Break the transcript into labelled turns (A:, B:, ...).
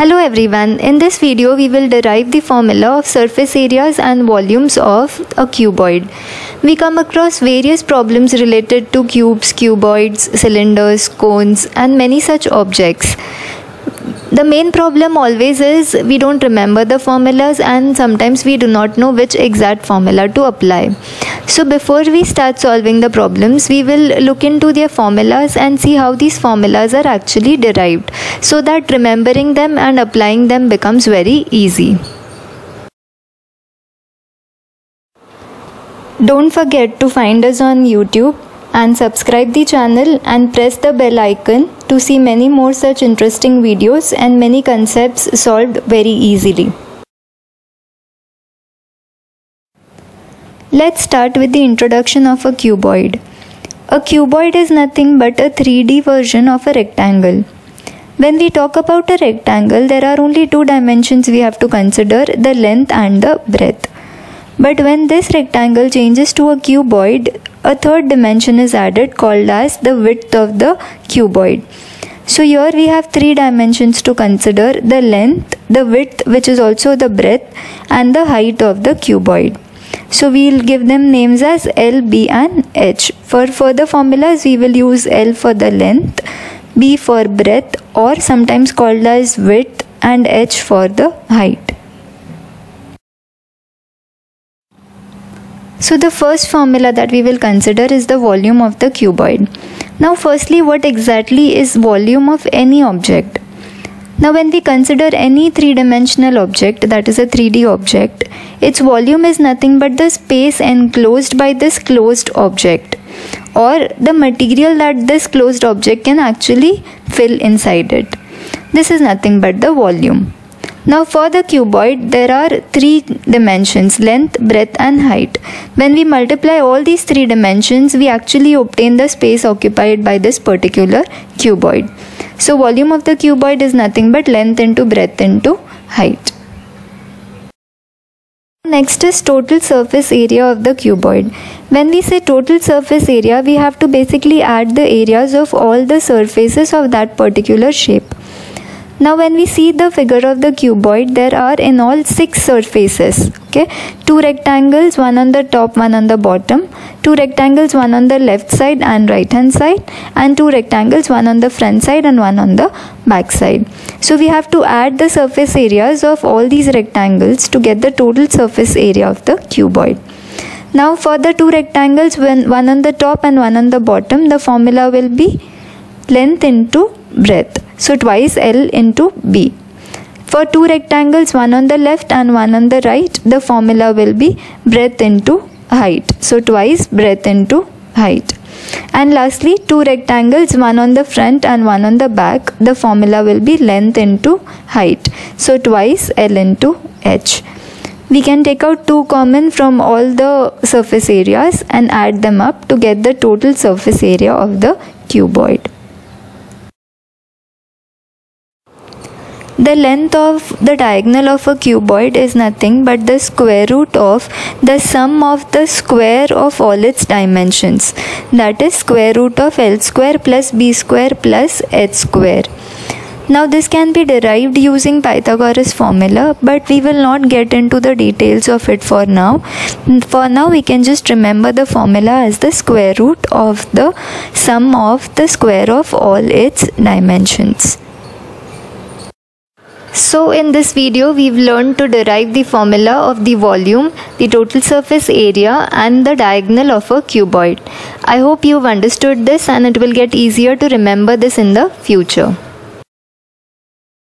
A: Hello everyone, in this video we will derive the formula of surface areas and volumes of a cuboid. We come across various problems related to cubes, cuboids, cylinders, cones and many such objects the main problem always is we don't remember the formulas and sometimes we do not know which exact formula to apply. So before we start solving the problems, we will look into their formulas and see how these formulas are actually derived so that remembering them and applying them becomes very easy. Don't forget to find us on YouTube and subscribe the channel and press the bell icon to see many more such interesting videos and many concepts solved very easily. Let's start with the introduction of a cuboid. A cuboid is nothing but a 3D version of a rectangle. When we talk about a rectangle, there are only two dimensions we have to consider the length and the breadth. But when this rectangle changes to a cuboid, a third dimension is added called as the width of the cuboid. So here we have three dimensions to consider the length, the width which is also the breadth and the height of the cuboid. So we will give them names as L, B and H. For further formulas we will use L for the length, B for breadth or sometimes called as width and H for the height. So the first formula that we will consider is the volume of the cuboid. Now firstly what exactly is volume of any object? Now when we consider any three-dimensional object that is a 3D object, its volume is nothing but the space enclosed by this closed object or the material that this closed object can actually fill inside it. This is nothing but the volume. Now for the cuboid there are three dimensions length, breadth and height. When we multiply all these three dimensions we actually obtain the space occupied by this particular cuboid. So volume of the cuboid is nothing but length into breadth into height. Next is total surface area of the cuboid. When we say total surface area, we have to basically add the areas of all the surfaces of that particular shape. Now when we see the figure of the cuboid, there are in all six surfaces. Okay, two rectangles, one on the top, one on the bottom, two rectangles, one on the left side and right hand side, and two rectangles, one on the front side and one on the back side. So we have to add the surface areas of all these rectangles to get the total surface area of the cuboid. Now for the two rectangles, one on the top and one on the bottom, the formula will be length into breadth. So twice L into B. For two rectangles, one on the left and one on the right, the formula will be breadth into height. So twice breadth into height. And lastly, two rectangles, one on the front and one on the back, the formula will be length into height. So twice L into H. We can take out 2 common from all the surface areas and add them up to get the total surface area of the cuboid. The length of the diagonal of a cuboid is nothing but the square root of the sum of the square of all its dimensions. That is square root of L square plus B square plus H square. Now this can be derived using Pythagoras formula but we will not get into the details of it for now. For now we can just remember the formula as the square root of the sum of the square of all its dimensions. So in this video we've learned to derive the formula of the volume, the total surface area and the diagonal of a cuboid. I hope you've understood this and it will get easier to remember this in the future.